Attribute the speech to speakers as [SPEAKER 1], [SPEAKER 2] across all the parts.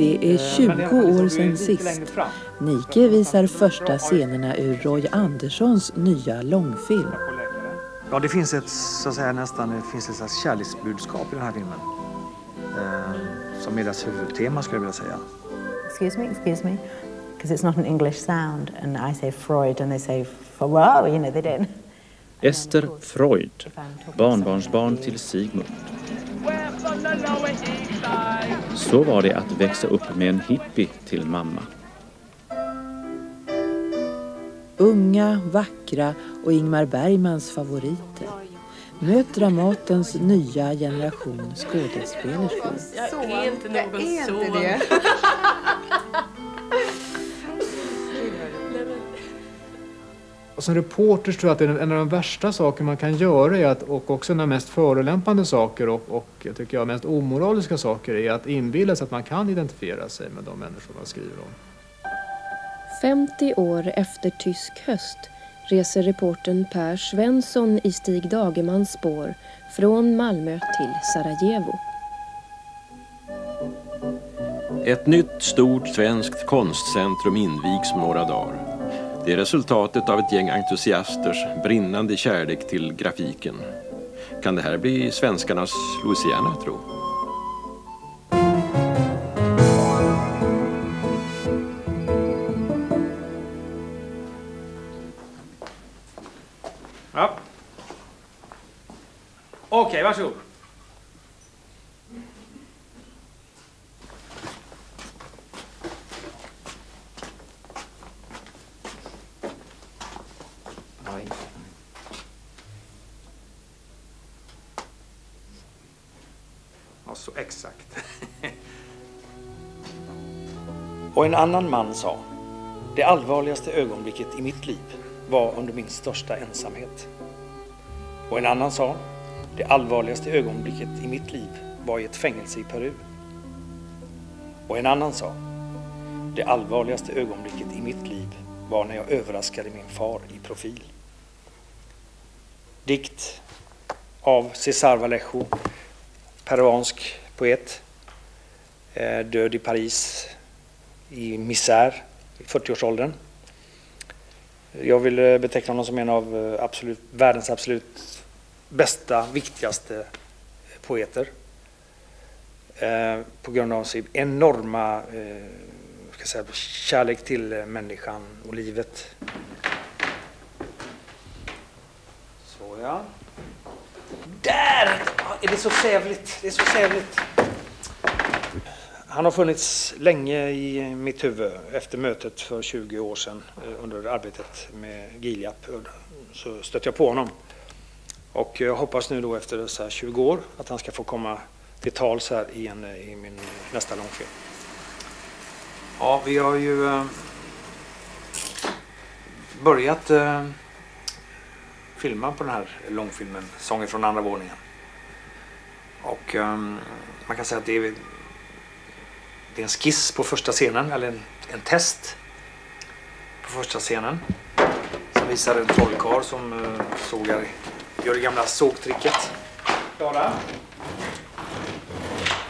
[SPEAKER 1] Det är 20 år sedan sist. Nike visar första scenerna ur Roy Anderssons nya långfilm.
[SPEAKER 2] Ja, det finns ett, så att säga, nästan det finns ett slags kärleksbudskap i den här filmen. Eh, som är dess huvudtema skulle jag vilja säga.
[SPEAKER 3] Excuse me, excuse me. Because it's not an English sound. And I say Freud and they say, wow, you know, they don't.
[SPEAKER 4] Ester Freud, barnbarnsbarn till Sigmund. Så var det att växa upp med en hippie till mamma.
[SPEAKER 1] Unga, vackra och Ingmar Bergmans favoriter. Möt Dramatens nya generation skådespelerskor.
[SPEAKER 5] Jag är inte någon
[SPEAKER 6] är
[SPEAKER 7] Och som reporter tror jag att det är en av de värsta saker man kan göra är att, och också en av de mest förolämpande saker och, och jag tycker jag mest omoraliska saker är att inbilla sig att man kan identifiera sig med de människor man skriver om.
[SPEAKER 8] 50 år efter tysk höst reser reportern Per Svensson i Stig Dagermans spår från Malmö till Sarajevo.
[SPEAKER 9] Ett nytt stort svenskt konstcentrum invigs om några dagar. Det är resultatet av ett gäng entusiasters brinnande kärlek till grafiken. Kan det här bli svenskarnas Louisiana, tro?
[SPEAKER 10] Och en annan man sa, det allvarligaste ögonblicket i mitt liv var under min största ensamhet. Och en annan sa, det allvarligaste ögonblicket i mitt liv var i ett fängelse i Peru. Och en annan sa, det allvarligaste ögonblicket i mitt liv var när jag överraskade min far i profil. Dikt av César Vallejo, peruansk poet, eh, död i Paris i misär i 40-årsåldern. Jag vill eh, beteckna honom som en av eh, absolut, världens absolut bästa, viktigaste eh, poeter. Eh, på grund av sin enorma eh, ska säga, kärlek till människan och livet. Så ja. Där! Ah, är det så sävligt? Det är så sävligt. Han har funnits länge i mitt huvud efter mötet för 20 år sedan eh, under arbetet med Giliap. Så stötte jag på honom. Och jag hoppas nu då efter dessa 20 år att han ska få komma till tals här i, en, eh, i min nästa långfilm. Ja, vi har ju eh, börjat filma på den här långfilmen Sånger från andra våningen. Och man kan säga att det är, det är en skiss på första scenen, eller en, en test på första scenen. Som visar en trollkarl som uh, sågar, gör det gamla sågtricket. Klara?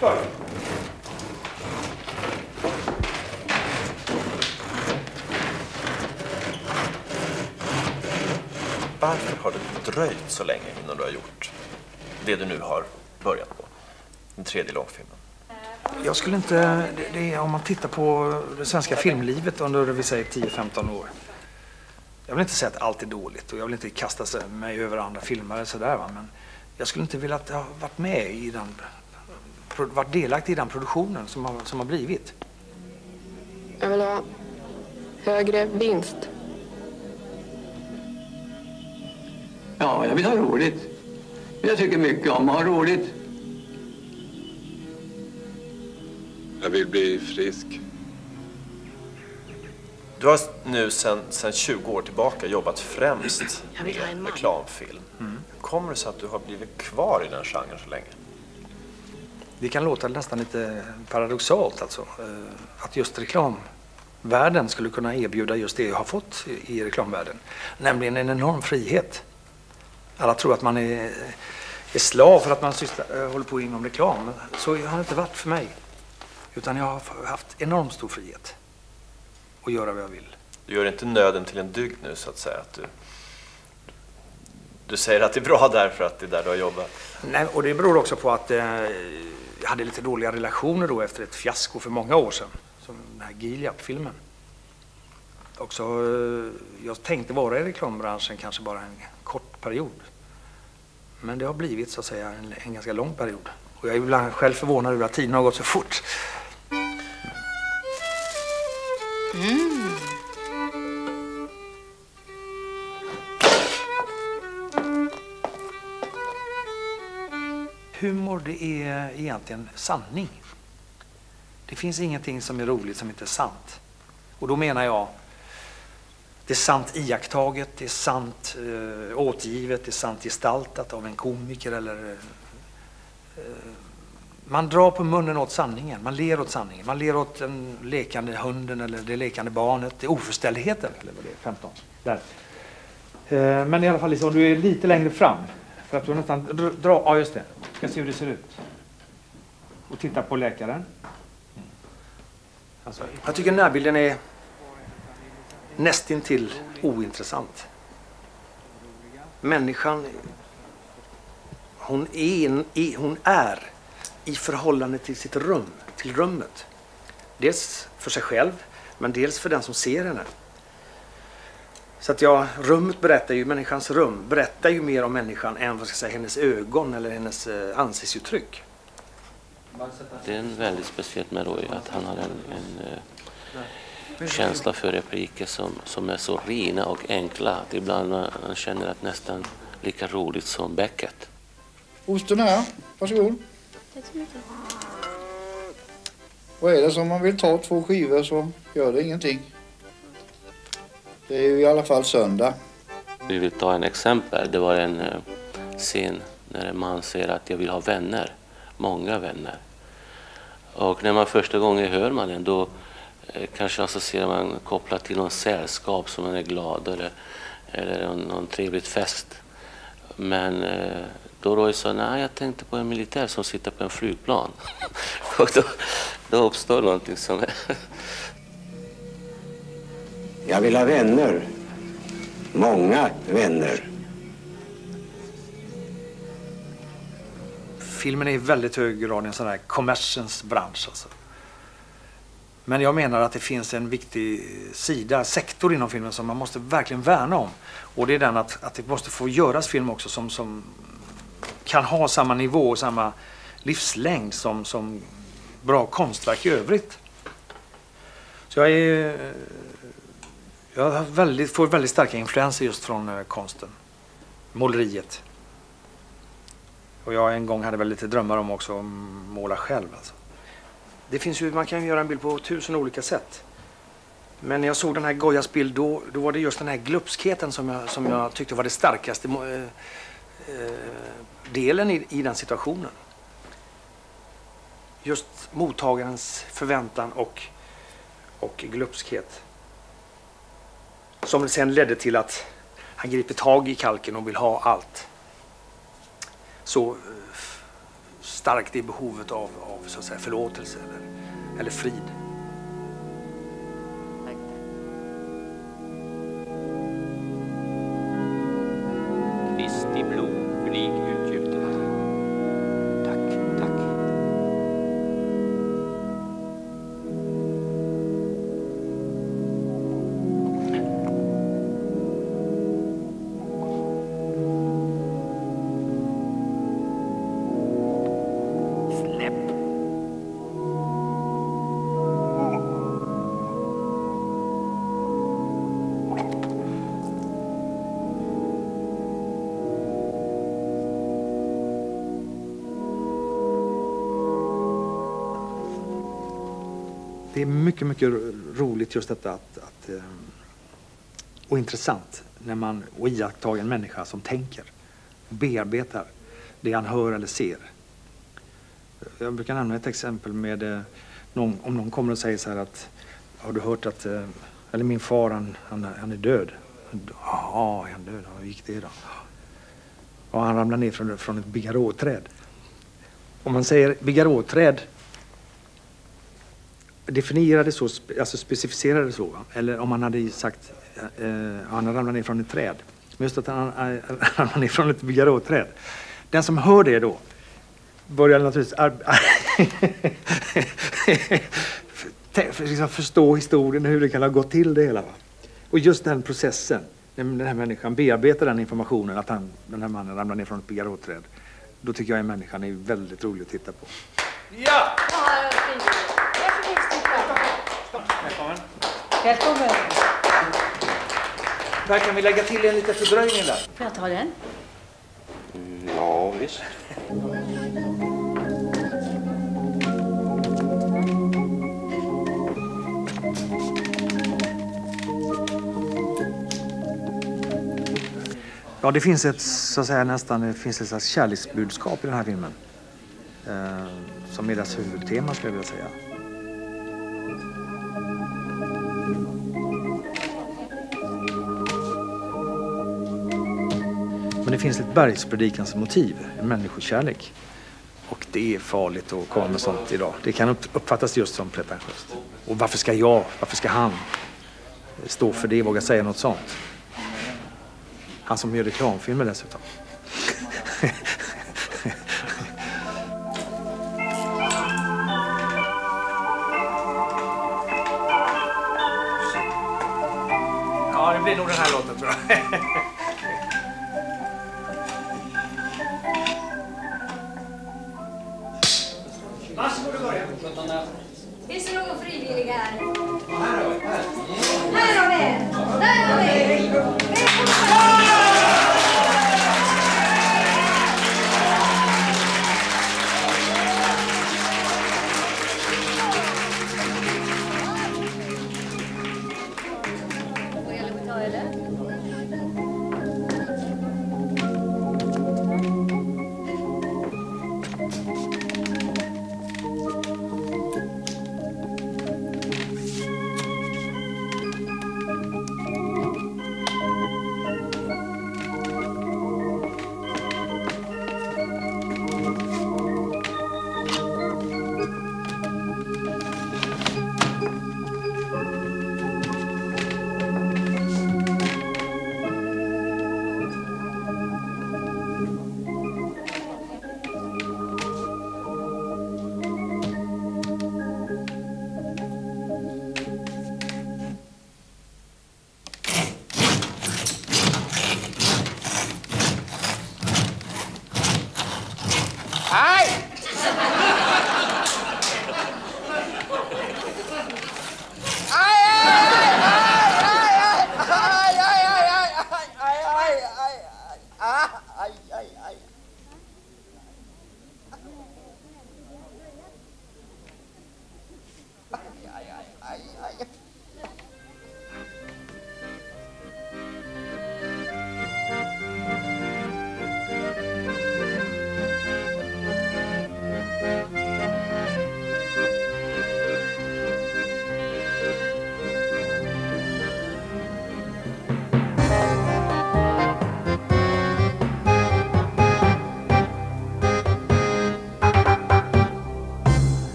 [SPEAKER 10] För.
[SPEAKER 11] Varför har det dröjt så länge innan du har gjort det du nu har börjat på? Den tredje långfilmen.
[SPEAKER 2] Jag skulle inte, det, är om man tittar på det svenska filmlivet under vi säger 10-15 år. Jag vill inte säga att allt är dåligt och jag vill inte kasta sig- mig över andra filmare sådär va, men jag skulle inte vilja ha varit med i den, varit delaktig i den produktionen som har, som har blivit.
[SPEAKER 5] Jag vill ha högre vinst.
[SPEAKER 12] Ja, jag vill ha roligt. Jag tycker mycket om att ha roligt.
[SPEAKER 13] Jag vill bli frisk.
[SPEAKER 11] Du har nu sedan sedan 20 år tillbaka jobbat främst med reklamfilm. Hur kommer det sig att du har blivit kvar i den genren så länge?
[SPEAKER 2] Det kan låta nästan lite paradoxalt alltså. eh, Att just reklamvärlden skulle kunna erbjuda just det jag har fått i reklamvärlden. Nämligen en enorm frihet. Alla tror att man är, är slav för att man sysslar, eh, håller på inom reklam. Men Så har det inte varit för mig.
[SPEAKER 10] Utan jag har haft enormt stor frihet att göra vad jag vill.
[SPEAKER 11] Du gör inte nöden till en dygd nu så att säga? Att du, du säger att det är bra därför att det är där du har jobbat?
[SPEAKER 10] Nej, och det beror också på att eh, jag hade lite dåliga relationer då efter ett fiasko för många år sedan. Som den här Gilead-filmen. Också, eh, jag tänkte vara i reklambranschen kanske bara en kort period. Men det har blivit så att säga en, en ganska lång period. Och jag är ibland själv förvånad över att tiden har gått så fort.
[SPEAKER 14] Mm.
[SPEAKER 10] Humor det är egentligen sanning. Det finns ingenting som är roligt som inte är sant. Och då menar jag det är sant iakttaget, det är sant eh, återgivet, det är sant gestaltat av en komiker eller eh, eh man drar på munnen åt sanningen, man ler åt sanningen. Man ler åt den lekande hunden eller det lekande barnet, det är oförställdheten. Eller vad det är, 15. Där. Eh, men i alla fall, liksom, du är lite längre fram. För att du nästan dra, ja just det, ska se hur det ser ut. Och titta på läkaren. Alltså, jag tycker närbilden är nästintill ointressant. Människan, hon är, hon är i förhållande till sitt rum, till rummet. Dels för sig själv, men dels för den som ser henne. Så att ja, rummet berättar ju, människans rum berättar ju mer om människan än vad ska säga, hennes ögon eller hennes eh, ansiktsuttryck.
[SPEAKER 15] Det är en väldigt speciellt med Roy, att han har en, en uh, känsla för repliker som, som är så rena och enkla att ibland man, man känner att nästan lika roligt som Beckett.
[SPEAKER 16] Osten här, varsågod.
[SPEAKER 14] Tack så mycket.
[SPEAKER 16] Och är det som man vill ta två skivor så gör det ingenting. Det är ju i alla fall söndag.
[SPEAKER 15] Vi vill ta en exempel. Det var en eh, scen när en man säger att jag vill ha vänner, många vänner. Och när man första gången hör man den då eh, kanske associerar man kopplat till någon sällskap som man är glad eller, eller någon, någon trevligt fest. Men eh, då Roy sa nej, jag tänkte på en militär som sitter på en flygplan. och då, då uppstår någonting som är...
[SPEAKER 17] Jag vill ha vänner. Många vänner.
[SPEAKER 10] Filmen är i väldigt hög grad en sån här kommersens bransch. Alltså. Men jag menar att det finns en viktig sida, sektor inom filmen som man måste verkligen värna om. Och det är den att, att det måste få göras film också som, som kan ha samma nivå och samma livslängd som, som bra konstverk i övrigt. Så jag, är, jag väldigt, får väldigt starka influenser just från eh, konsten. Måleriet. Och jag en gång hade väl lite drömmar om också att måla själv. Alltså. Det finns ju, man kan ju göra en bild på tusen olika sätt. Men när jag såg den här Gojas bild då, då var det just den här glupskheten som jag, som jag tyckte var det starkaste eh, Eh, delen i, i den situationen. Just mottagarens förväntan och, och glupskhet. Som sen ledde till att han griper tag i kalken och vill ha allt. Så eh, starkt är behovet av, av så att säga, förlåtelse eller, eller frid. Mycket, mycket roligt just detta att, att, eh, och intressant när man och iakttar en människa som tänker och bearbetar det han hör eller ser. Jag brukar nämna ett exempel med eh, någon, om någon kommer och säger så här att har du hört att, eh, eller min far han, han, han är död. Ja, är han död? Hur gick det då? Och han ramlade ner från, från ett bigarråträd. Om man säger bigarråträd definierade så, alltså specificerade så. Va? Eller om han hade sagt eh, han har ramlat ner från ett träd. Men just att han eh, ramlat ner från ett bigarråträd. Den som hör det då börjar naturligtvis för liksom förstå historien och hur det kan ha gått till det hela. Va? Och just den processen, när den här människan bearbetar den informationen att han, den här mannen ramlar ner från ett bigarråträd. Då tycker jag att människan är väldigt rolig att titta på.
[SPEAKER 18] Ja!
[SPEAKER 10] Välkommen.
[SPEAKER 19] Välkommen.
[SPEAKER 10] Per, kan vi lägga till en liten fördröjning där?
[SPEAKER 19] Får jag ta den?
[SPEAKER 15] Ja, visst.
[SPEAKER 10] Ja, det finns ett, så att säga, nästan, det finns ett slags kärleksbudskap i den här filmen. Eh, som är dess huvudtema skulle jag vilja säga. Men det finns ett bergspredikans motiv, en människokärlek. Och det är farligt att komma med sånt idag. Det kan upp- uppfattas just som pretentiöst. Och varför ska jag, varför ska han stå för det, våga säga något sånt? Han som gör reklamfilmer dessutom.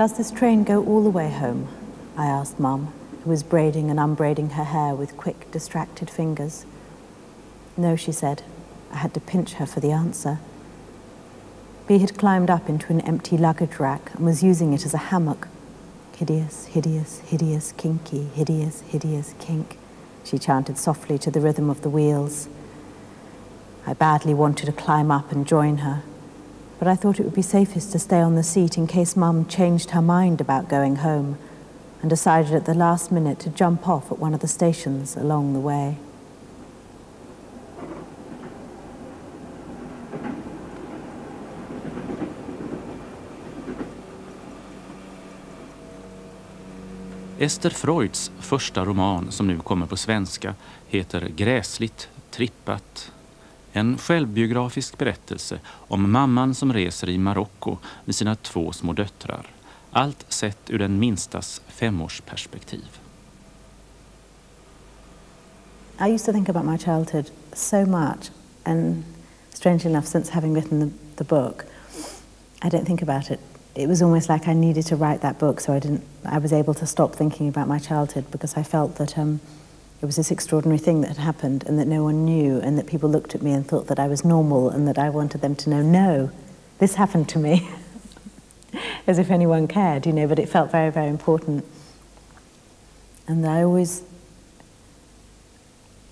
[SPEAKER 3] Does this train go all the way home? I asked Mum, who was braiding and unbraiding her hair with quick, distracted fingers. No, she said. I had to pinch her for the answer. B had climbed up into an empty luggage rack and was using it as a hammock. Hideous, hideous, hideous, kinky, hideous, hideous, kink, she chanted softly to the rhythm of the wheels. I badly wanted to climb up and join her, but I thought it would be safest to stay on the seat in case Mum changed her mind about going home and decided at the last minute to jump off at one of the stations along the way.
[SPEAKER 4] Ester Freuds första roman som nu kommer på svenska heter Gräsligt trippat. En självbiografisk berättelse om mamman som reser i Marocko med sina två små döttrar. Allt sett ur den minstas femårsperspektiv.
[SPEAKER 3] I used to think about my childhood so much, and strangely enough, since having written the, the book, I don't think about it. It was almost like I needed to write that book, so I didn't. I was able to stop thinking about my childhood because I felt that um, it was this extraordinary thing that had happened and that no one knew, and that people looked at me and thought that I was normal, and that I wanted them to know, no, this happened to me, as if anyone cared, you know. But it felt very, very important, and I always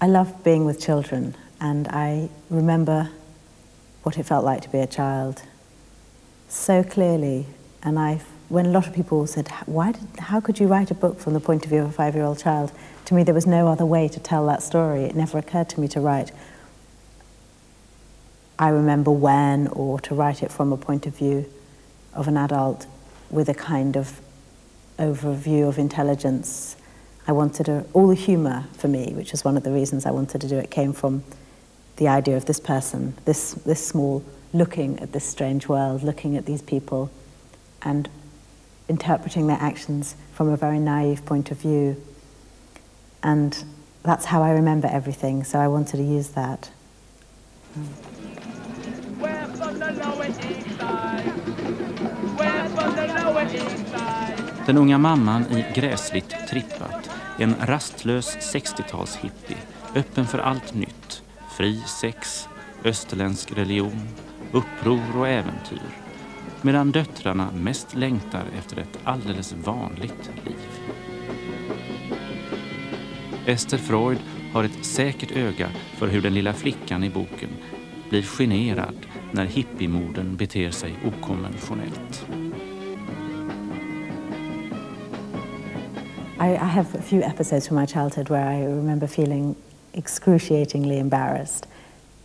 [SPEAKER 3] I love being with children, and I remember what it felt like to be a child so clearly. And I, when a lot of people said, "Why? Did, how could you write a book from the point of view of a five-year-old child?" To me, there was no other way to tell that story. It never occurred to me to write. I remember when, or to write it from a point of view of an adult with a kind of overview of intelligence I wanted a, all the humour for me, which is one of the reasons I wanted to do it, came from the idea of this person, this, this small, looking at this strange world, looking at these people, and interpreting their actions from a very naive point of view. And that's how I remember everything, so I wanted to use that.
[SPEAKER 4] Den unga mamman i Gräsligt trippat En rastlös 60-talshippie, öppen för allt nytt. Fri sex, österländsk religion, uppror och äventyr. Medan döttrarna mest längtar efter ett alldeles vanligt liv. Esther Freud har ett säkert öga för hur den lilla flickan i boken blir generad när hippiemorden beter sig okonventionellt.
[SPEAKER 3] I, I, have a few episodes from my childhood where I remember feeling excruciatingly embarrassed.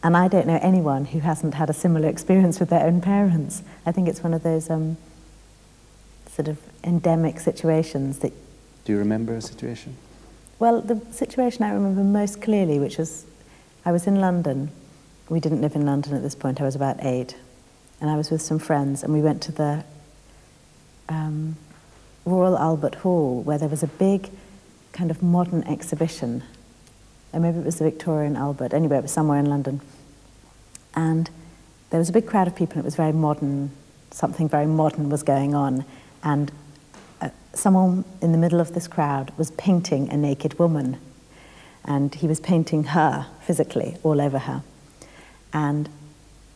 [SPEAKER 3] And I don't know anyone who hasn't had a similar experience with their own parents. I think it's one of those um, sort of endemic situations that.
[SPEAKER 19] Do you remember a situation?
[SPEAKER 3] Well, the situation I remember most clearly, which was I was in London. We didn't live in London at this point, I was about eight. And I was with some friends, and we went to the um, Royal Albert Hall, where there was a big kind of modern exhibition. Or maybe it was the Victorian Albert. Anyway, it was somewhere in London. And there was a big crowd of people, and it was very modern. Something very modern was going on. And uh, someone in the middle of this crowd was painting a naked woman. And he was painting her physically all over her. And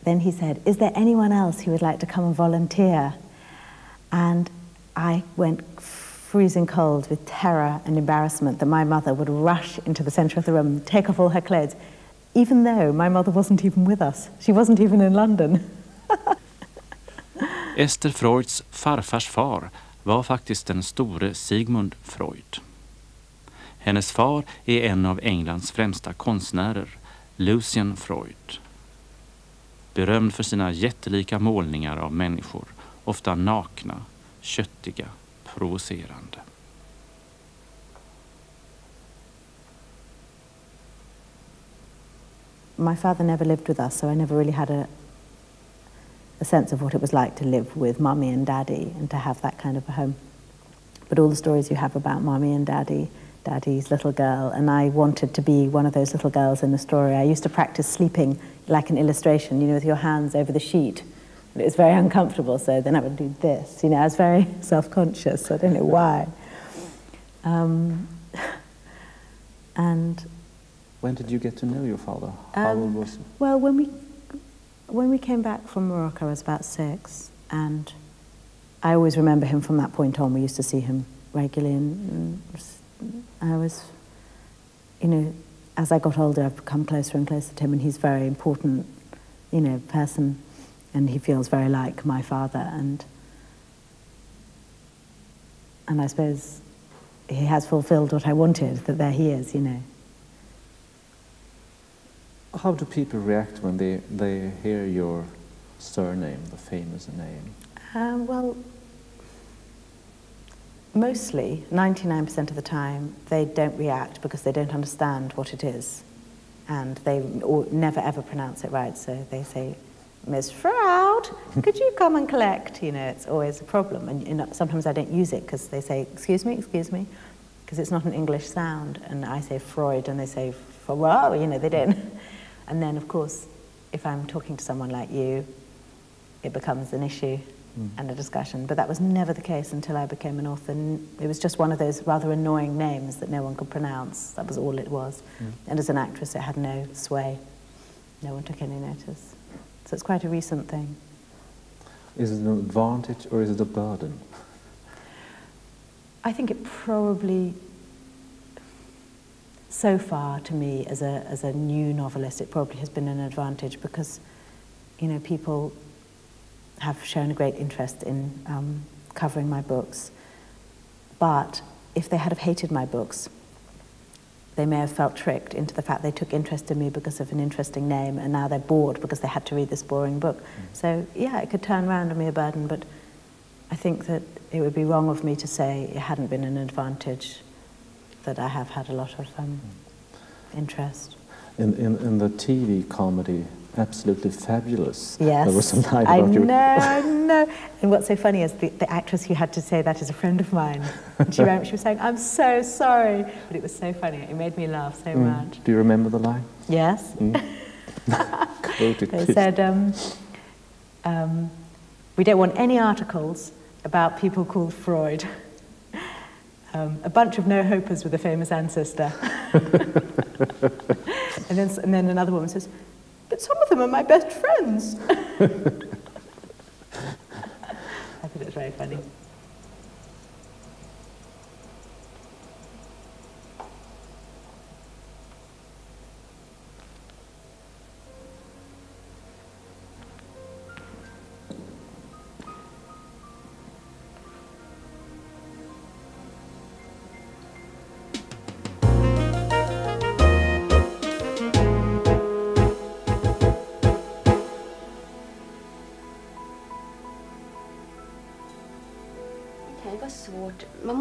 [SPEAKER 3] then he said, Is there anyone else who would like to come and volunteer? And I went freezing cold with terror and embarrassment that my mother would rush into the center of the room, take off all her clothes, even though my mother wasn't even with us. She wasn't even in London.
[SPEAKER 4] Esther Freuds farfars far var faktiskt den store Sigmund Freud. Hennes far är en av Englands främsta konstnärer, Lucian Freud. Berömd för sina jättelika målningar av människor, ofta nakna köttiga, provocerande.
[SPEAKER 3] My father never lived with us, so I never really had a, a sense of what it was like to live with mummy and daddy and to have that kind of a home. But all the stories you have about mummy and daddy, daddy's little girl, and I wanted to be one of those little girls in the story. I used to practice sleeping like an illustration, you know, with your hands over the sheet it was very uncomfortable, so then I would do this. You know, I was very self-conscious. I don't know why. Um, and
[SPEAKER 19] when did you get to know your father? How um, old was he?
[SPEAKER 3] Well, when we when we came back from Morocco, I was about six, and I always remember him from that point on. We used to see him regularly, and, and I was, you know, as I got older, I've become closer and closer to him, and he's a very important, you know, person and he feels very like my father and and I suppose he has fulfilled what I wanted that there he is you know
[SPEAKER 19] how do people react when they they hear your surname the famous name
[SPEAKER 3] um, well mostly 99% of the time they don't react because they don't understand what it is and they never ever pronounce it right so they say Miss Froud, could you come and collect? You know, it's always a problem. And you know, sometimes I don't use it because they say, excuse me, excuse me, because it's not an English sound. And I say Freud and they say well, you know, they don't. And then, of course, if I'm talking to someone like you, it becomes an issue
[SPEAKER 19] Mm.
[SPEAKER 3] and a discussion. But that was never the case until I became an author. It was just one of those rather annoying names that no one could pronounce. That was all it was.
[SPEAKER 19] Mm.
[SPEAKER 3] And as an actress, it had no sway. No one took any notice. So it's quite a recent thing.
[SPEAKER 19] Is it an advantage or is it a burden?
[SPEAKER 3] I think it probably, so far to me as a, as a new novelist, it probably has been an advantage because, you know, people have shown a great interest in um, covering my books. But if they had have hated my books, they may have felt tricked into the fact they took interest in me because of an interesting name and now they're bored because they had to read this boring book. So, yeah, it could turn around and be a burden, but I think that it would be wrong of me to say it hadn't been an advantage that I have had a lot of um, interest.
[SPEAKER 19] In, in, in the TV comedy, Absolutely Fabulous,
[SPEAKER 3] Yes.
[SPEAKER 19] there was a line
[SPEAKER 3] I
[SPEAKER 19] about you.
[SPEAKER 3] know, I know. And what's so funny is the, the actress who had to say that is a friend of mine. And she, wrote, she was saying, I'm so sorry. But it was so funny. It made me laugh so
[SPEAKER 19] Mm.
[SPEAKER 3] much.
[SPEAKER 19] Do you remember the line?
[SPEAKER 3] Yes.
[SPEAKER 19] Mm.
[SPEAKER 3] They said, um, um, we don't want any articles about people called Freud. Um, a bunch of no-hopers with a famous ancestor. and, then, and then another woman says, but some of them are my best friends. I think it was very funny.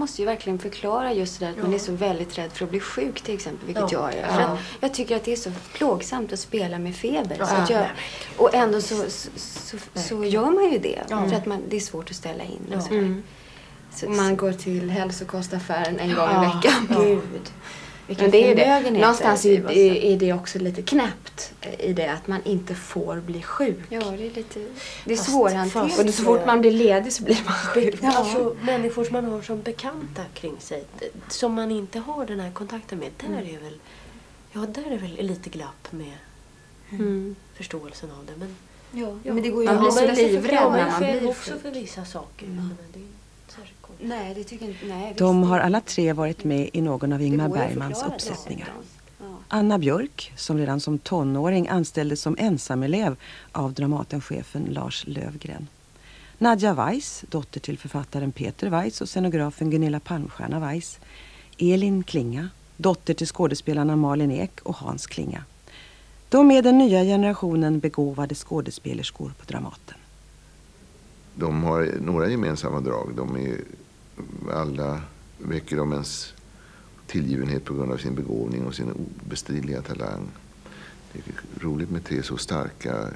[SPEAKER 20] Måste ju verkligen förklara just det där att man
[SPEAKER 6] Ja.
[SPEAKER 20] är så väldigt rädd för att bli sjuk till exempel, vilket
[SPEAKER 6] Ja.
[SPEAKER 20] jag är.
[SPEAKER 6] Ja.
[SPEAKER 20] För att jag tycker att det är så plågsamt att spela med feber. Så
[SPEAKER 6] Ja.
[SPEAKER 20] jag, och ändå så, så, så, så gör man ju det.
[SPEAKER 6] Ja.
[SPEAKER 20] För att man, det är svårt att ställa in.
[SPEAKER 6] Ja.
[SPEAKER 20] Och så.
[SPEAKER 6] Mm. Man går till hälsokostaffären en gång
[SPEAKER 20] Ja,
[SPEAKER 6] i veckan.
[SPEAKER 20] Gud.
[SPEAKER 6] Vilken
[SPEAKER 20] Men det är det. Någonstans
[SPEAKER 6] det är, så.
[SPEAKER 20] är det också lite knäppt i det att man inte får bli sjuk. Ja, det är lite... Det är svårhanterligt. Och så fort man blir ledig så blir man sjuk.
[SPEAKER 6] Ja. Alltså, människor som man har som bekanta kring sig, som man inte har den här kontakten med, där
[SPEAKER 20] Mm.
[SPEAKER 6] är väl, ja, där är väl lite glapp med
[SPEAKER 20] Mm.
[SPEAKER 6] förståelsen av det. Men,
[SPEAKER 20] Ja, men det går ju
[SPEAKER 6] man
[SPEAKER 20] att bli så
[SPEAKER 6] man
[SPEAKER 20] livrädd när man blir
[SPEAKER 6] också
[SPEAKER 20] sjuk.
[SPEAKER 6] för vissa saker. Jag menar, det
[SPEAKER 20] Nej, det tycker inte. Nej.
[SPEAKER 21] De har alla tre varit med i någon av Ingmar Bergmans uppsättningar. Anna Björk, som redan som tonåring anställdes som ensamelev av Dramatenchefen Lars Lövgren. Nadja Weiss, dotter till författaren Peter Weiss och scenografen Gunilla Palmstierna Weiss. Elin Klinga, dotter till skådespelarna Malin Ek och Hans Klinga. De är den nya generationen begåvade skådespelerskor på Dramaten.
[SPEAKER 22] De har några gemensamma drag. De är alla väcker de ens tillgivenhet på grund av sin begåvning och sin obestridliga talang. Det är roligt med tre så starka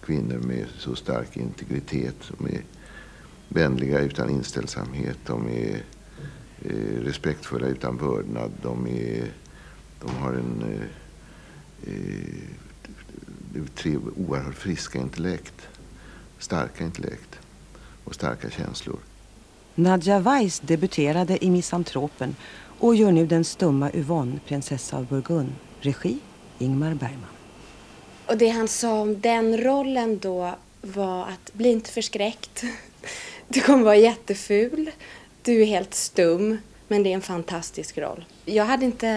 [SPEAKER 22] kvinnor med så stark integritet. De är vänliga utan inställsamhet. De är eh, respektfulla utan vördnad. De, är, de har en eh, eh tre oerhört friska intellekt. Starka intellekt och starka känslor.
[SPEAKER 21] Nadja Weiss debuterade i Misantropen och gör nu den stumma Yvonne, prinsessa av Burgund. Regi Ingmar Bergman.
[SPEAKER 20] Och det han sa om den rollen då var att bli inte förskräckt. Du kommer vara jätteful. Du är helt stum. Men det är en fantastisk roll. Jag hade inte,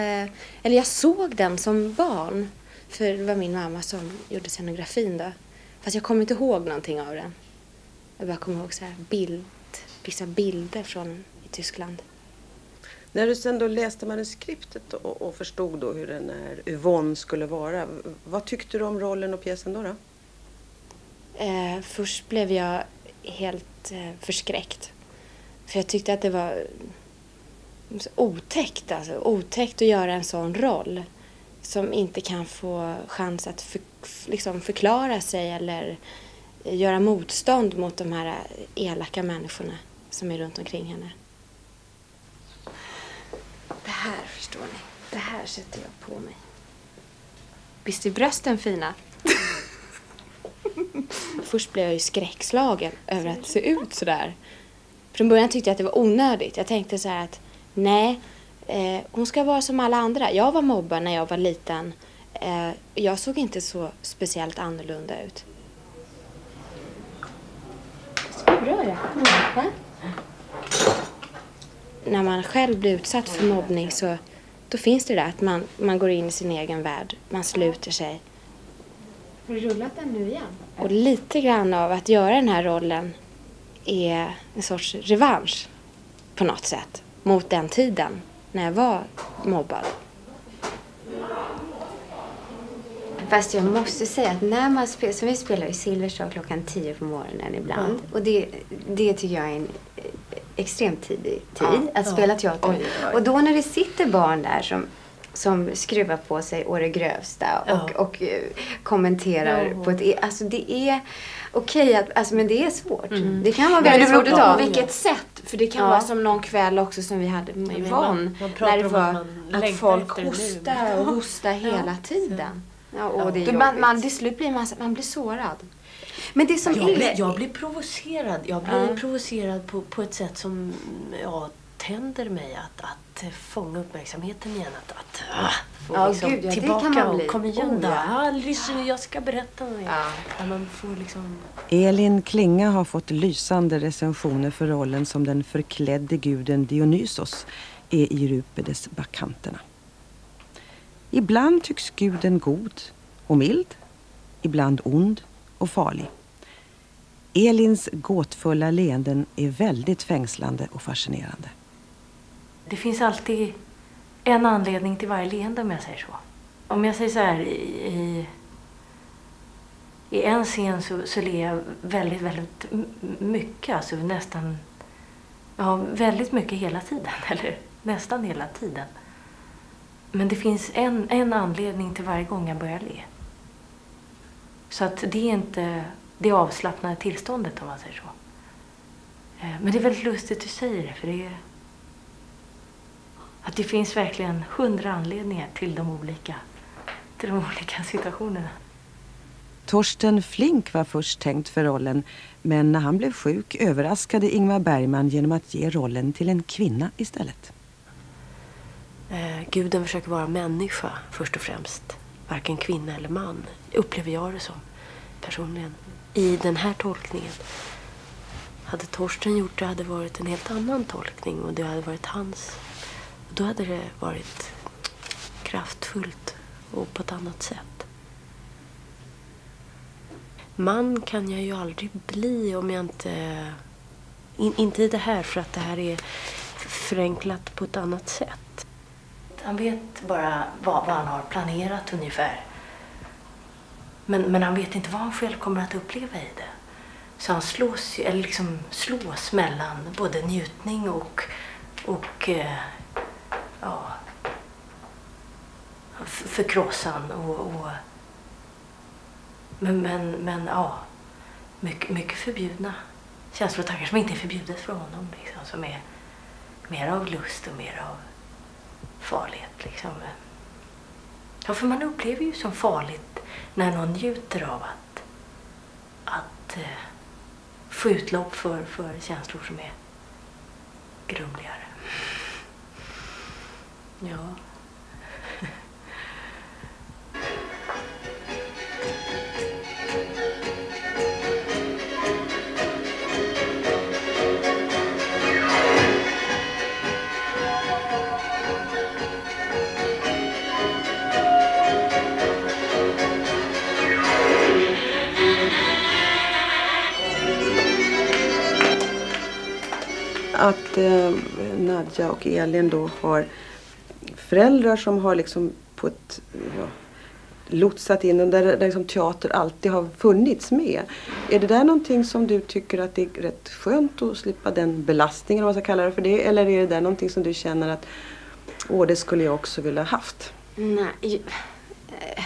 [SPEAKER 20] eller jag såg den som barn. För det var min mamma som gjorde scenografin då. Fast jag kommer inte ihåg någonting av den. Jag bara kommer ihåg så här bild, vissa bilder från i Tyskland.
[SPEAKER 23] När du sen då läste manuskriptet och, och förstod då hur den här Yvonne skulle vara, vad tyckte du om rollen och pjäsen då? då?
[SPEAKER 20] Eh, först blev jag helt eh, förskräckt. För jag tyckte att det var otäckt, alltså. Otäckt att göra en sån roll som inte kan få chans att för, liksom förklara sig eller göra motstånd mot de här elaka människorna som är runt omkring henne. Det här, förstår ni. Det här sätter jag på mig. Visst är brösten fina? Först blev jag ju skräckslagen över att se ut sådär. Från början tyckte jag att det var onödigt. Jag tänkte så här att nej, eh, hon ska vara som alla andra. Jag var mobbad när jag var liten. Eh, jag såg inte så speciellt annorlunda ut. Bra det. Va? När man själv blir utsatt för mobbning så då finns det där att man, man går in i sin egen värld. Man sluter sig.
[SPEAKER 6] Har du rullat den nu igen?
[SPEAKER 20] Och lite grann av att göra den här rollen är en sorts revansch på något sätt mot den tiden när jag var mobbad.
[SPEAKER 24] Fast jag måste säga att när man spelar, som vi spelar i Silverstad klockan 10 på morgonen ibland.
[SPEAKER 6] Mm.
[SPEAKER 24] Och det, det tycker jag är en extremt tidig tid
[SPEAKER 6] Ja,
[SPEAKER 24] att
[SPEAKER 6] ja.
[SPEAKER 24] spela teater.
[SPEAKER 6] Oj, oj.
[SPEAKER 24] Och då när det sitter barn där som som skruvar på sig å det grövsta och,
[SPEAKER 6] Ja.
[SPEAKER 24] och eh, kommenterar på ett... e- Alltså det är okej, att, alltså, men det är svårt.
[SPEAKER 20] Mm.
[SPEAKER 24] Det kan vara väldigt svårt att ta.
[SPEAKER 20] på vilket sätt. För det kan
[SPEAKER 24] Ja.
[SPEAKER 20] vara som någon kväll också som vi hade med Yvonne.
[SPEAKER 6] pratar
[SPEAKER 20] när det var
[SPEAKER 6] att
[SPEAKER 20] att folk hostar och hostar hela tiden.
[SPEAKER 24] Ja, och det är
[SPEAKER 20] man, man, till slut blir man, man blir sårad.
[SPEAKER 24] Men det som
[SPEAKER 6] jag,
[SPEAKER 24] är...
[SPEAKER 6] blir, jag blir provocerad. Jag blir
[SPEAKER 20] Ja.
[SPEAKER 6] provocerad på, på ett sätt som ja, tänder mig att, att fånga uppmärksamheten igen. Att, att ah, få
[SPEAKER 24] Ja,
[SPEAKER 6] liksom
[SPEAKER 24] gud, ja, det
[SPEAKER 6] tillbaka
[SPEAKER 24] kan man
[SPEAKER 6] och kom igen
[SPEAKER 24] Oh, ja.
[SPEAKER 6] Lyssna, jag ska berätta något. Ja. man får liksom...
[SPEAKER 21] Elin Klinga har fått lysande recensioner för rollen som den förklädde guden Dionysos är i Euripides Bakanterna. Ibland tycks guden god och mild, ibland ond och farlig. Elins gåtfulla leenden är väldigt fängslande och fascinerande.
[SPEAKER 6] Det finns alltid en anledning till varje leende om jag säger så. Om jag säger så här i, i, i en scen så, så ler jag väldigt, väldigt mycket. Alltså nästan, ja väldigt mycket hela tiden. Eller nästan hela tiden. Men det finns en, en anledning till varje gång jag börjar le. Så att det är inte det avslappnade tillståndet om man säger så. Eh, men det är väldigt lustigt att du säger det för det är att det finns verkligen hundra anledningar till de olika, till de olika situationerna.
[SPEAKER 21] Torsten Flink var först tänkt för rollen men när han blev sjuk överraskade Ingmar Bergman genom att ge rollen till en kvinna istället.
[SPEAKER 6] Eh, guden försöker vara människa först och främst. Varken kvinna eller man, upplever jag det som personligen. I den här tolkningen. Hade Torsten gjort det hade varit en helt annan tolkning och det hade varit hans. Då hade det varit kraftfullt och på ett annat sätt. Man kan jag ju aldrig bli om jag inte... In, inte i det här, för att det här är förenklat på ett annat sätt. Han vet bara vad, vad han har planerat ungefär. Men, men han vet inte vad han själv kommer att uppleva i det. Så han slås, eller liksom slås mellan både njutning och, och eh, ja, förkrossan och, och men, men, men ja, mycket, mycket förbjudna känslor och tankar som inte är förbjudet för honom. Liksom, som är mer av lust och mer av farlighet. Liksom. Ja, för man upplever ju som farligt när någon njuter av att, att eh, få utlopp för, för känslor som är grumligare. Ja.
[SPEAKER 23] Att eh, Nadja och Elin då har föräldrar som har liksom på ett ja, lotsat in och där, där liksom teater alltid har funnits med. Är det där någonting som du tycker att det är rätt skönt att slippa den belastningen om man ska kalla det för det? Eller är det där någonting som du känner att åh det skulle jag också vilja haft?
[SPEAKER 24] Nej. Eh,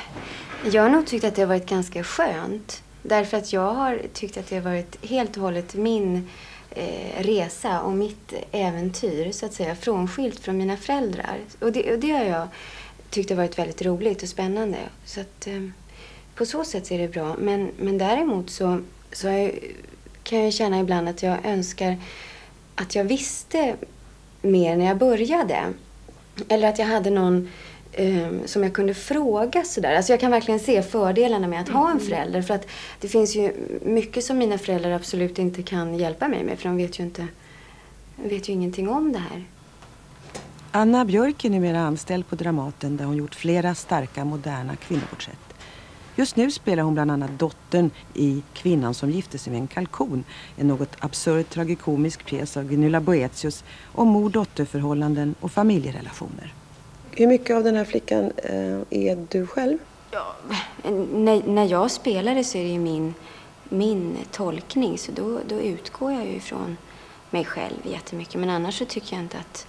[SPEAKER 24] jag har nog tyckt att det har varit ganska skönt. Därför att jag har tyckt att det har varit helt och hållet min eh, resa och mitt äventyr så att säga frånskilt från mina föräldrar. Och det, och det har jag tyckt har varit väldigt roligt och spännande. Så att, eh, på så sätt är det bra. Men, men däremot så, så jag, kan jag känna ibland att jag önskar att jag visste mer när jag började. Eller att jag hade någon som jag kunde fråga sådär. Alltså jag kan verkligen se fördelarna med att ha en förälder. För att det finns ju mycket som mina föräldrar absolut inte kan hjälpa mig med. För de vet ju inte, vet ju ingenting om det här.
[SPEAKER 21] Anna Björk är numera anställd på Dramaten där hon gjort flera starka moderna kvinnoporträtt. Just nu spelar hon bland annat dottern i Kvinnan som gifte sig med en kalkon. En något absurd tragikomisk pjäs av Gunilla Boetius om mor-dotterförhållanden och familjerelationer.
[SPEAKER 23] Hur mycket av den här flickan eh, är du själv?
[SPEAKER 24] Ja, när, när jag spelar det så är det ju min, min tolkning. Så då, då utgår jag ju ifrån mig själv jättemycket. Men annars så tycker jag inte att,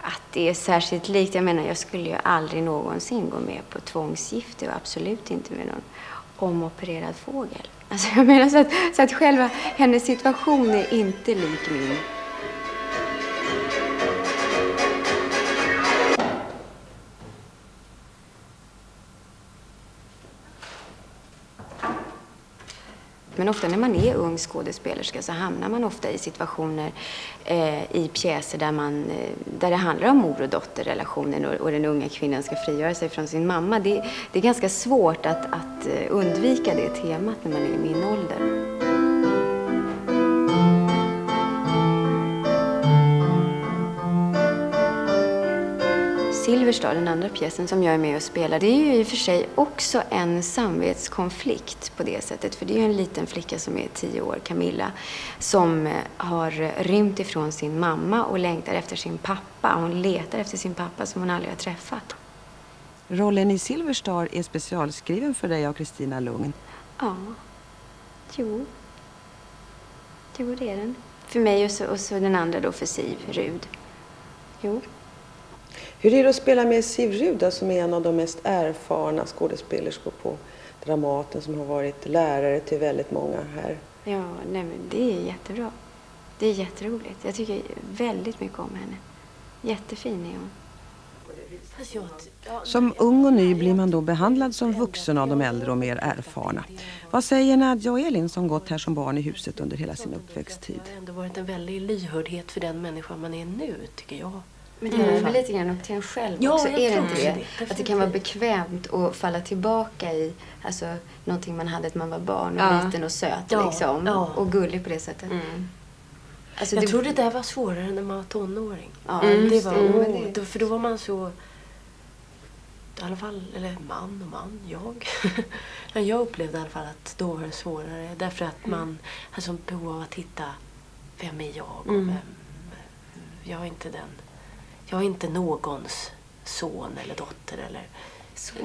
[SPEAKER 24] att det är särskilt likt. Jag menar, jag skulle ju aldrig någonsin gå med på tvångsgifte och absolut inte med någon omopererad fågel. Alltså jag menar så att, så att själva hennes situation är inte lik min. Men ofta när man är ung skådespelerska så hamnar man ofta i situationer eh, i pjäser där, man, eh, där det handlar om mor och dotterrelationen och, och, den unga kvinnan ska frigöra sig från sin mamma. Det, det är ganska svårt att, att eh, undvika det temat när man är i min ålder. Silverstad, den andra pjäsen som jag är med och spelar, det är ju i och för sig också en samvetskonflikt på det sättet. För det är ju en liten flicka som är tio år, Camilla, som eh, har rymt ifrån sin mamma och längtar efter sin pappa. Hon letar efter sin pappa som hon aldrig har träffat.
[SPEAKER 21] Rollen i Silverstar är specialskriven för dig av Kristina Lugn.
[SPEAKER 24] Ja, jo. Jo, det är den. För mig och så, och så den andra då för Siv Rud. Jo.
[SPEAKER 23] Hur är det att spela med Siv Ruda som är en av de mest erfarna skådespelerskor på Dramaten som har varit lärare till väldigt många här?
[SPEAKER 24] Ja, nej men det är jättebra. Det är jätteroligt. Jag tycker väldigt mycket om henne. Jättefin är hon.
[SPEAKER 21] Som ung och ny blir man då behandlad som vuxen av de äldre och mer erfarna. Vad säger Nadja och Elin som gått här som barn i huset under hela sin uppväxttid?
[SPEAKER 6] Det har ändå varit en väldig lyhördhet för den människa man är nu, tycker jag.
[SPEAKER 24] Men det är väl lite grann upp till en själv
[SPEAKER 6] Ja,
[SPEAKER 24] också? Är det inte
[SPEAKER 6] det.
[SPEAKER 24] det? Att det kan vara bekvämt att falla tillbaka i alltså, någonting man hade när man var barn och
[SPEAKER 6] Ja.
[SPEAKER 24] liten och söt
[SPEAKER 6] Ja,
[SPEAKER 24] liksom.
[SPEAKER 6] ja.
[SPEAKER 24] Och gullig på det sättet. Alltså,
[SPEAKER 6] jag
[SPEAKER 24] det-
[SPEAKER 6] tror det där var svårare när man var tonåring.
[SPEAKER 24] Ja,
[SPEAKER 6] det var,
[SPEAKER 24] det.
[SPEAKER 6] oh,
[SPEAKER 24] Men det-
[SPEAKER 6] för då var man så... I alla fall, eller man och man, jag. Ja, jag upplevde i alla fall att då var det svårare. Därför att man hade sånt behov av att hitta vem är jag och
[SPEAKER 24] Mm.
[SPEAKER 6] vem... Jag är inte den... Jag är inte någons son eller dotter eller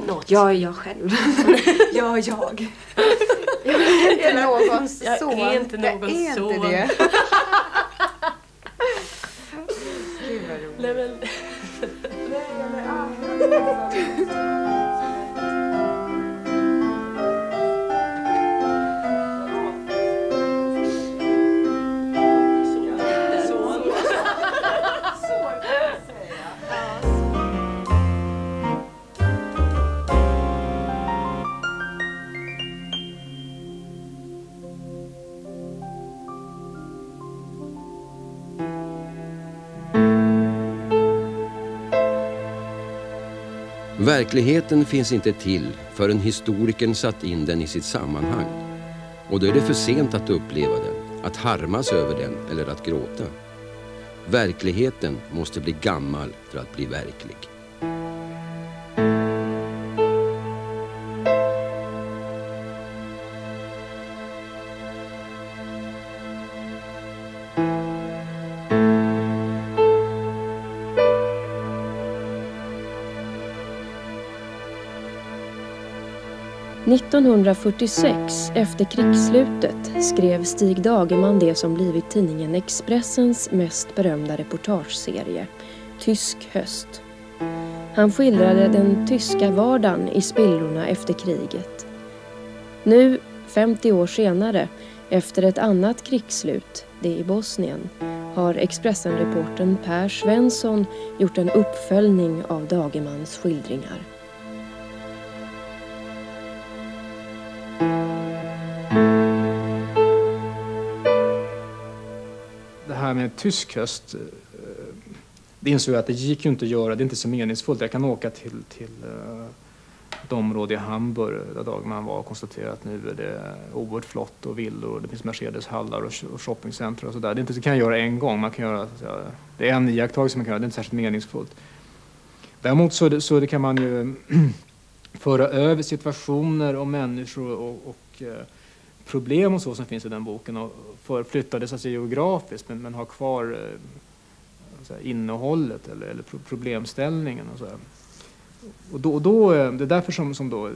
[SPEAKER 6] något.
[SPEAKER 24] Jag är jag själv. jag är jag. Jag är inte någons
[SPEAKER 6] Jag
[SPEAKER 24] son.
[SPEAKER 6] är inte någons
[SPEAKER 24] jag är
[SPEAKER 6] son.
[SPEAKER 24] Inte det.
[SPEAKER 6] Gud vad roligt. Nej, men...
[SPEAKER 25] Verkligheten finns inte till förrän historikern satt in den i sitt sammanhang. Och då är det för sent att uppleva den, att harmas över den eller att gråta. Verkligheten måste bli gammal för att bli verklig.
[SPEAKER 8] 1946, efter krigsslutet, skrev Stig Dagerman det som blivit tidningen Expressens mest berömda reportageserie, Tysk höst. Han skildrade den tyska vardagen i spillrorna efter kriget. Nu, 50 år senare, efter ett annat krigsslut, det i Bosnien har Expressen-reportern Per Svensson gjort en uppföljning av Dagermans skildringar.
[SPEAKER 7] Med en tysk höst, eh, det insåg jag att det gick ju inte att göra, det är inte så meningsfullt. Jag kan åka till, till eh, ett område i Hamburg där Dagman var och konstatera att nu är det oerhört flott och villor det finns Mercedes-hallar och shoppingcenter och sådär. Det, är inte, det kan jag göra en gång, man kan göra, det är en iakttagelse man kan göra, det är inte särskilt meningsfullt. Däremot så, det, så det kan man ju föra över situationer och människor och, och eh, problem och så som finns i den boken och förflytta det så att säga geografiskt men, men har kvar eh, här, innehållet eller, eller problemställningen och så. Här. Och då, då, eh, det är därför som, som då, eh,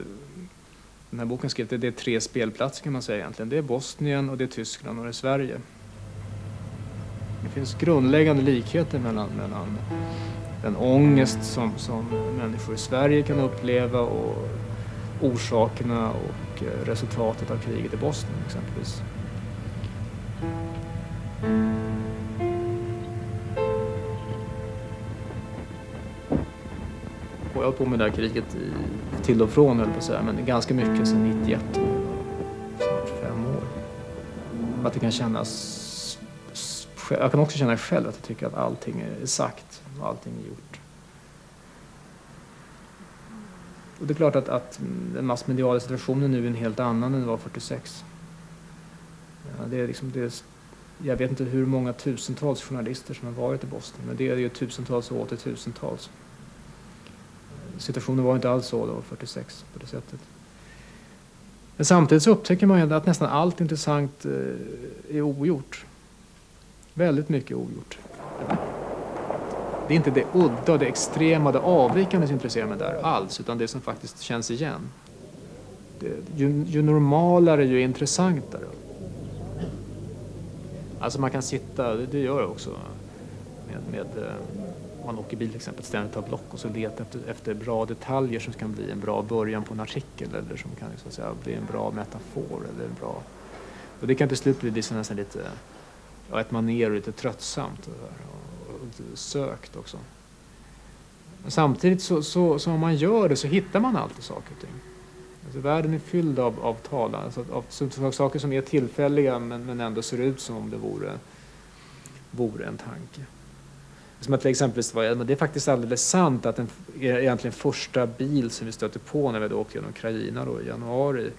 [SPEAKER 7] den här boken skrivit, det är tre spelplatser kan man säga egentligen. Det är Bosnien, och det är Tyskland och det är Sverige. Det finns grundläggande likheter mellan, mellan den ångest som, som människor i Sverige kan uppleva och orsakerna och och eh, resultatet av kriget i Bosnien exempelvis. Och jag har hållit på med det här kriget i, till och från höll på att säga, men ganska mycket sedan 91, snart fem år. Att det kan kännas jag kan också känna själv att jag tycker att allting är sagt och allting är gjort. Och det är klart att, att den massmediala situationen nu är en helt annan än den var 46. Ja, det är liksom, det är, jag vet inte hur många tusentals journalister som har varit i Bosnien, men det är ju tusentals och åter tusentals. Situationen var inte alls så då, 46, på det sättet. Men samtidigt så upptäcker man ju att nästan allt intressant eh, är ogjort. Väldigt mycket ogjort. Det är inte det udda, det extrema, det avvikande som intresserar mig där alls, utan det som faktiskt känns igen. Det, ju, ju normalare, ju intressantare. Alltså man kan sitta, det, det gör jag också, med, med eh, man åker bil till exempel, ständigt tar block och så letar efter, efter bra detaljer som kan bli en bra början på en artikel eller som kan så att säga, bli en bra metafor eller en bra... Och det kan till slut bli nästan lite ja, ett manér och lite tröttsamt och, väldigt sökt också. Men samtidigt så, så, så om man gör det så hittar man alltid saker och ting. Alltså, världen är fylld av, av talare, alltså, av saker som är tillfälliga men, men ändå ser ut som om det vore, vore en tanke. Som att till exempel det är faktiskt alldeles sant att den e- egentligen första bil som vi stötte på när vi åkte genom Ukraina då, i januari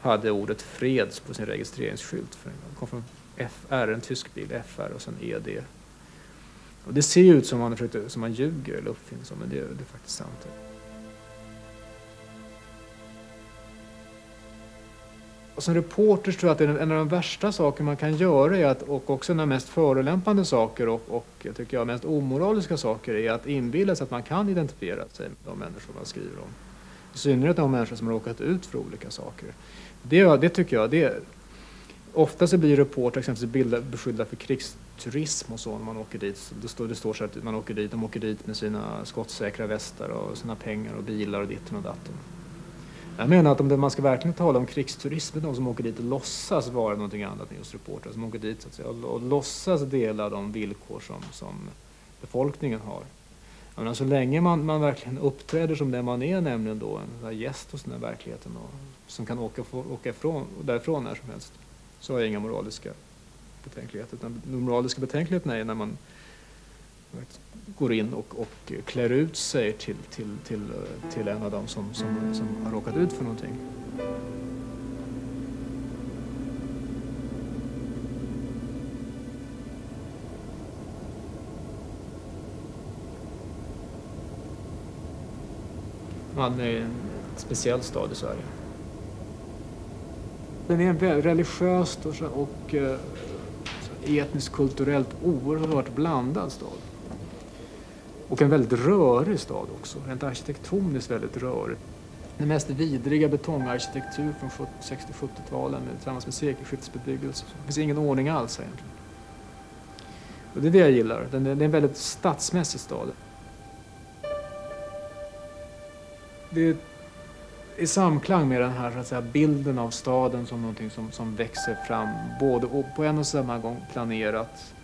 [SPEAKER 7] hade ordet freds på sin registreringsskylt. För den kom från FR, en tysk bil, FR och sen ED. Och det ser ju ut som man, som man ljuger eller uppfinner så, men det, det är faktiskt sant. Och som reporter tror jag att en av de värsta saker man kan göra är att, och också en av de mest förolämpande saker och, och jag tycker jag mest omoraliska saker är att inbilla sig att man kan identifiera sig med de människor man skriver om. I synnerhet de människor som har råkat ut för olika saker. Det, det tycker jag, det, ofta så blir reportrar exempelvis beskyllda för krigs turism och så när man åker dit. Det står, det står så att man åker dit, de åker dit med sina skottsäkra västar och sina pengar och bilar och ditten och datten. Jag menar att om man ska verkligen tala om krigsturism, de som åker dit och låtsas vara någonting annat än just reportrar, som åker dit så att säga, och, och låtsas dela de villkor som, som befolkningen har. Jag menar, så länge man, man verkligen uppträder som det man är, nämligen då en gäst hos den här verkligheten och, som kan åka, åka ifrån, därifrån när som helst, så har jag inga moraliska betänklighet. Utan de moraliska betänkligheterna är när man går in och, och klär ut sig till, till, till, till en av dem som, som, som har råkat ut för någonting. Malmö är en speciell stad i Sverige. Den är religiöst och, och eh, etniskt kulturellt oerhört blandad stad. Och en väldigt rörig stad också, rent arkitektoniskt väldigt rörig. Den mest vidriga betongarkitektur från 60-70-talen tillsammans med sekelskiftesbebyggelse. Det finns ingen ordning alls egentligen. Och det är det jag gillar. Det är en väldigt stadsmässig stad. Det i samklang med den här så att säga, bilden av staden som någonting som, som växer fram både på en och samma gång planerat,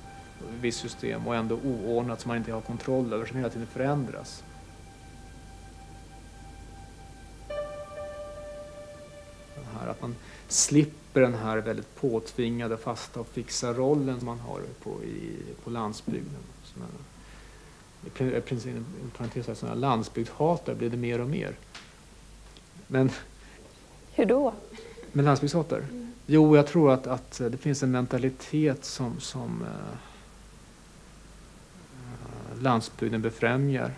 [SPEAKER 7] visst system och ändå oordnat som man inte har kontroll över, som hela tiden förändras. Den här, att man slipper den här väldigt påtvingade, fasta och fixa rollen som man har på, i, på landsbygden. Som är, i princip, en parentes, sådana landsbygdshatare blir det mer och mer. Men...
[SPEAKER 8] Hur då?
[SPEAKER 7] Med landsbygdshatare? Mm. Jo, jag tror att, att det finns en mentalitet som, som uh, landsbygden befrämjar.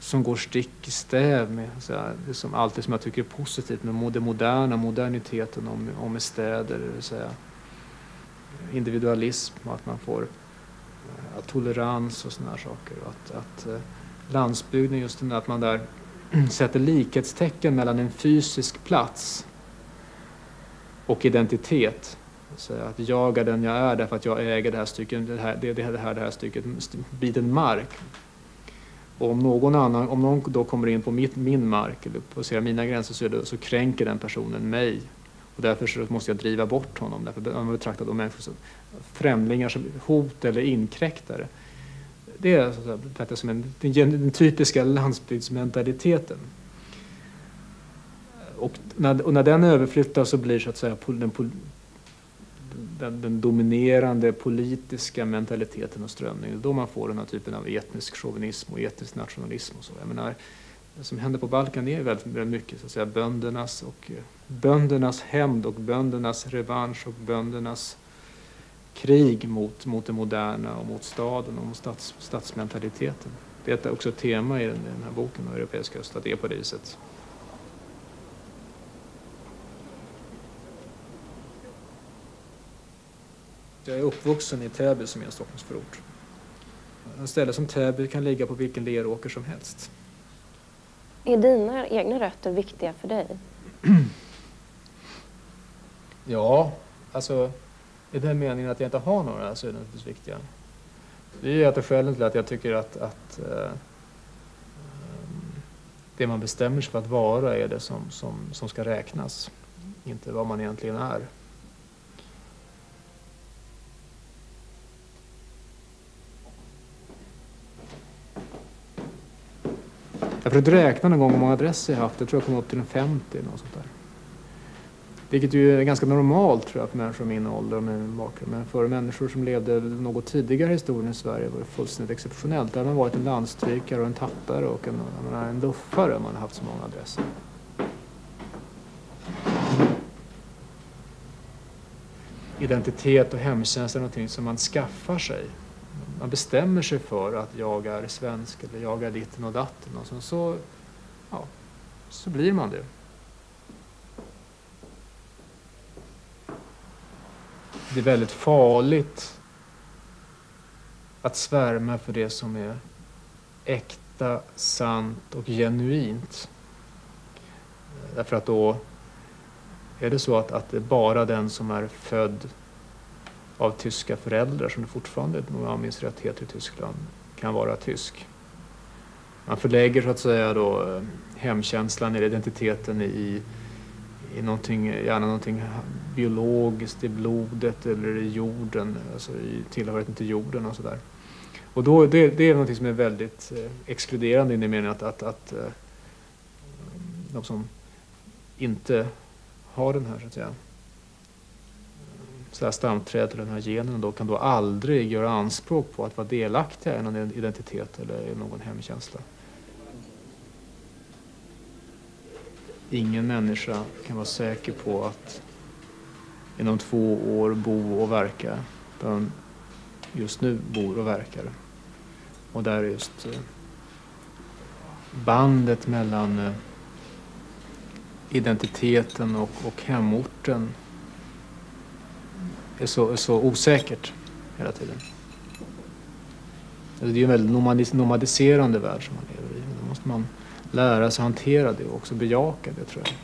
[SPEAKER 7] Som går stick i stäv med så här, det som, allt det som jag tycker är positivt med det moderna, moderniteten och med, städer. Det vill säga individualism och att man får uh, tolerans och sådana här saker. Att, att uh, landsbygden, just den där, att man där sätter likhetstecken mellan en fysisk plats och identitet. Så att jag är den jag är därför att jag äger det här stycket, det här, det, det här, det här stycket, biten mark. Och om någon annan, om någon då kommer in på mitt, min mark eller passerar mina gränser så, det, så kränker den personen mig. Och därför så måste jag driva bort honom. Därför man betraktar de människor som främlingar som hot eller inkräktare. Det är så som en, den, den typiska landsbygdsmentaliteten. Och när, och när den överflyttas så blir så att säga den, den, den, dominerande politiska mentaliteten och strömningen. Då man får den här typen av etnisk chauvinism och etnisk nationalism. Och så. Jag menar, det som händer på Balkan är väldigt, väldigt mycket så att säga, böndernas, och, eh, böndernas hämnd och böndernas revansch och böndernas krig mot, mot det moderna och mot staden och mot stats, stadsmentaliteten. Det är också ett tema i den, i den här boken, Europeiska öst, att det är på det viset. Jag är uppvuxen i Täby som är en Stockholmsförort. En ställe som Täby kan ligga på vilken leråker som helst.
[SPEAKER 8] Är dina egna rötter viktiga för dig?
[SPEAKER 7] ja, alltså i den meningen att jag inte har några så är det naturligtvis viktiga. Det är ett av skälen till att jag tycker att, att uh, det man bestämmer sig för att vara är det som, som, som ska räknas, inte vad man egentligen är. Jag försökte räkna någon gång hur många adresser jag haft. Jag tror jag kom upp till en 50 eller något sånt där. Vilket ju är ganska normalt tror jag för människor i min ålder och min bakgrund. Men för människor som levde något tidigare i historien i Sverige var det fullständigt exceptionellt. Där har man varit en landstrykare och en tappare och en, menar, en luffare om man har haft så många adresser. Identitet och hemtjänst är någonting som man skaffar sig. Man bestämmer sig för att jag är svensk eller jag är ditten och datten och sen så, ja, så blir man det. Det är väldigt farligt att svärma för det som är äkta, sant och genuint. Därför att då är det så att, att det är bara den som är född av tyska föräldrar, som det fortfarande, om jag minns rätt, heter i Tyskland, kan vara tysk. Man förlägger så att säga då eh, hemkänslan eller identiteten i i någonting, gärna någonting biologiskt i blodet eller i jorden, alltså i tillhörigheten till jorden och sådär. Och då, det, det är någonting som är väldigt eh, exkluderande i den meningen att, att, att eh, de som inte har den här, så att säga, så här stamträdet eller den här genen då kan då aldrig göra anspråk på att vara delaktiga i någon identitet eller i någon hemkänsla. Ingen människa kan vara säker på att inom två år bo och verka där de just nu bor och verkar. Och där just eh, bandet mellan eh, identiteten och, och hemorten är så, är så osäkert hela tiden. Alltså, det är ju en väldigt nomadiserande värld som man lever i. Då måste man lära sig hantera det och också bejaka det tror jag.